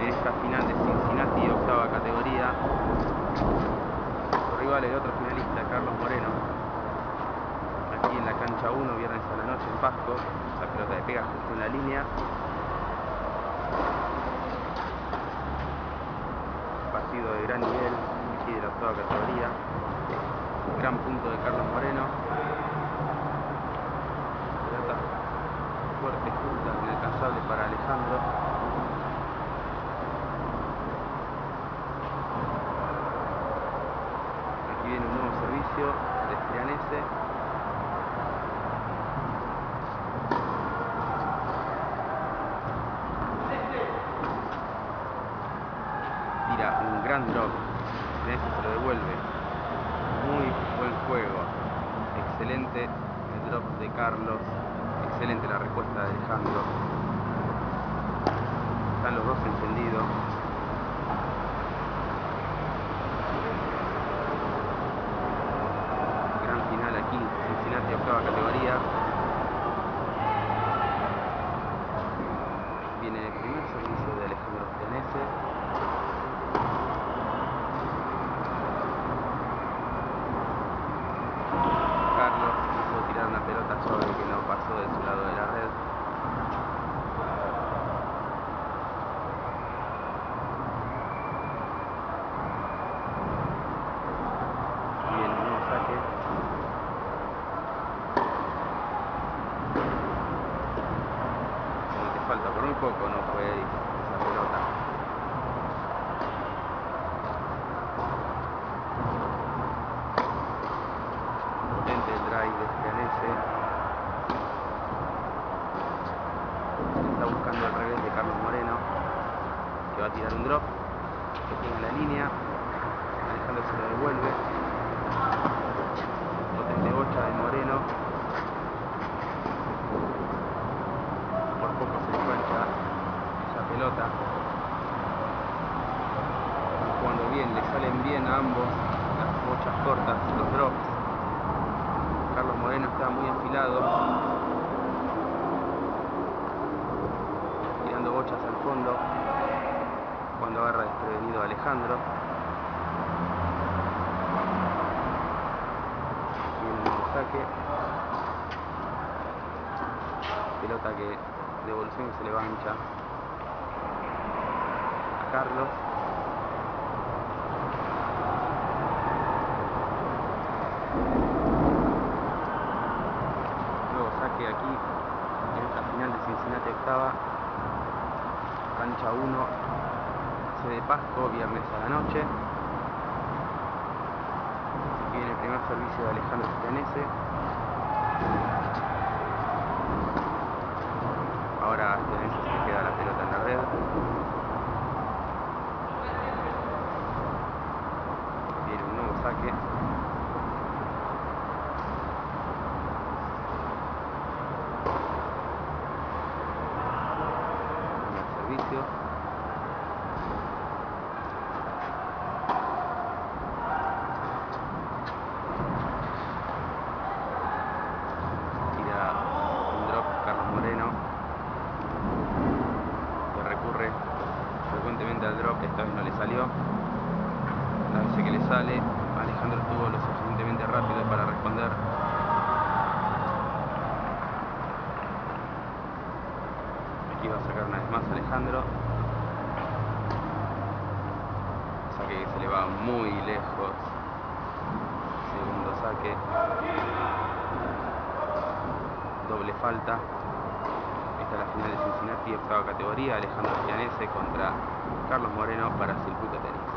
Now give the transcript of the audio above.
en esta final de Cincinnati, octava categoría. Su rival, el otro finalista, Carlos Moreno. Aquí en la cancha 1, viernes a la noche en Pasco. La pelota de pega justo en la línea. Partido de gran nivel, aquí de la octava categoría. Gran punto de Carlos Moreno. Pelota fuerte, justa, inalcanzable para Alejandro. De Strianese tira un gran drop. Strianese se lo devuelve. Muy buen juego. Excelente el drop de Carlos. Excelente la respuesta de Alejandro. Están los dos encendidos Cincinnati octava categoría. Viene el primer servicio de Alejandro Stenese. Carlos quiso tirar una pelota sobre que no pasó de su lado de la red. Falta por muy poco no fue esa pelota. Potente el drive de Fianese. Está buscando el revés de Carlos Moreno, que va a tirar un drop, que tiene la línea. Alejandro se lo devuelve. Potente bocha de Moreno. Pelota. Jugando bien, le salen bien a ambos las bochas cortas, los drops. Carlos Moreno está muy afilado. Tirando bochas al fondo. Cuando agarra desprevenido a Alejandro. Viene un saque. Pelota que devolución se le va ancha. Carlos. Luego saque aquí en esta final de Cincinnati octava. Cancha 1, sede Pasco, viernes a la noche. Aquí viene el primer servicio de Alejandro Stenese. Ahora Stenese se queda la pelota en la red. saque. el servicio. Tira un drop Carlos Moreno. Que recurre frecuentemente al drop, esta vez no le salió. La vez que le sale Alejandro estuvo lo suficientemente rápido para responder. Aquí va a sacar una vez más Alejandro. Saque que se le va muy lejos. Segundo saque. Doble falta. Esta es la final de Cincinnati, octava categoría. Alejandro Gianese contra Carlos Moreno para Circuito Tenis.